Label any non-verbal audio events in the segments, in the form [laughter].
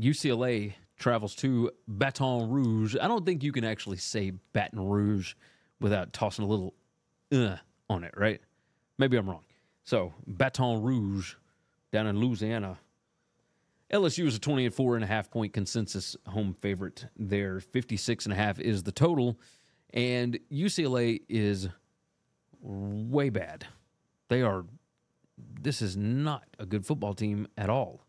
UCLA travels to Baton Rouge. I don't think you can actually say Baton Rouge without tossing a little uh on it, right? Maybe I'm wrong. So, Baton Rouge down in Louisiana. LSU is a 24 and a half point consensus home favorite there. 56 and a half is the total. And UCLA is way bad. They are, this is not a good football team at all,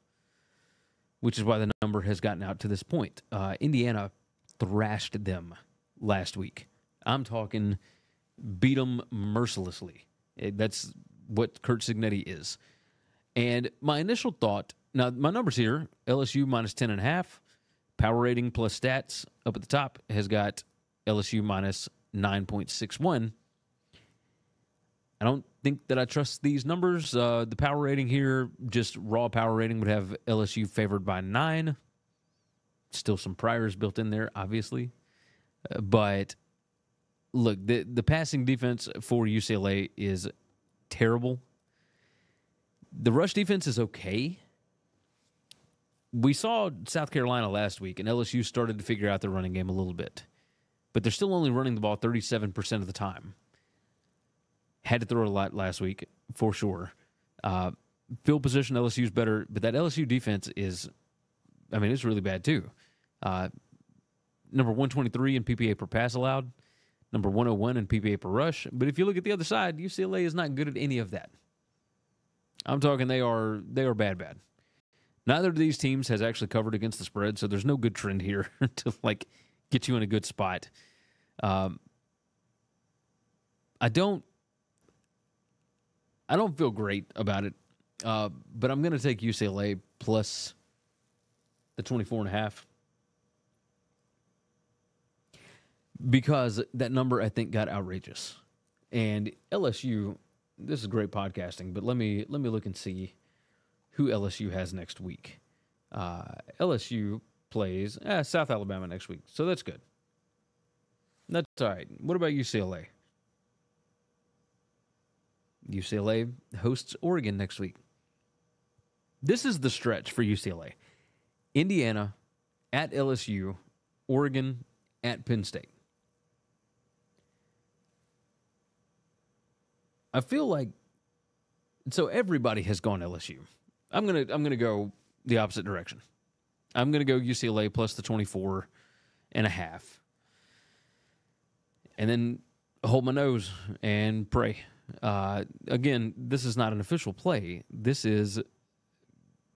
which is why the number has gotten out to this point. Uh, Indiana thrashed them last week. I'm talking beat them mercilessly. It- That's what Curt Cignetti is. And my initial thought now, my numbers here LSU minus 10 and a half, power rating plus stats up at the top has got LSU minus 9.61. I don't think that I trust these numbers. Uh, the power rating here, just raw power rating, would have LSU favored by nine. Still some priors built in there, obviously. Uh, but look, the, the passing defense for UCLA is terrible. The rush defense is okay. We saw South Carolina last week, and LSU started to figure out their running game a little bit, but they're still only running the ball 37% of the time. Had to throw a lot last week, for sure. Uh, field position, LSU's better, but that LSU defense is, I mean, it's really bad too. Uh, number 123 in PPA per pass allowed, number 101 in PPA per rush. But if you look at the other side, UCLA is not good at any of that. I'm talking they are they are bad bad. Neither of these teams has actually covered against the spread, so there's no good trend here [laughs] to like get you in a good spot. Um, I don't I don't feel great about it, uh, but I'm going to take UCLA plus the 24 and a half because that number I think got outrageous. And LSU, this is great podcasting, but let me let me look and see who LSU has next week. Uh, LSU plays eh, South Alabama next week, so that's good. That's all right. What about UCLA? UCLA hosts Oregon next week. This is the stretch for UCLA. Indiana at LSU, Oregon at Penn State. I feel like so everybody has gone LSU. I'm gonna I'm gonna go the opposite direction. I'm gonna go UCLA plus the 24 and a half. And then hold my nose and pray. Uh, again, this is not an official play. This is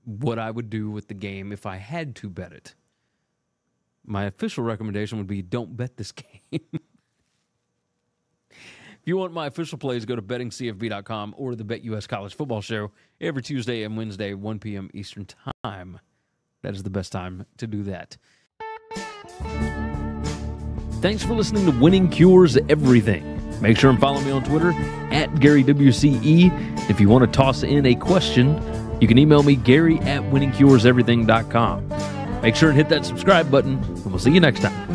what I would do with the game if I had to bet it. My official recommendation would be don't bet this [laughs] game. If you want my official plays, go to bettingcfb.com or the BetUS College Football Show every Tuesday and Wednesday, 1 p.m. Eastern Time. That is the best time to do that. Thanks for listening to Winning Cures Everything. Make sure and follow me on Twitter at GaryWCE. If you want to toss in a question, you can email me, Gary at winningcureseverything.com. Make sure and hit that subscribe button, and we'll see you next time.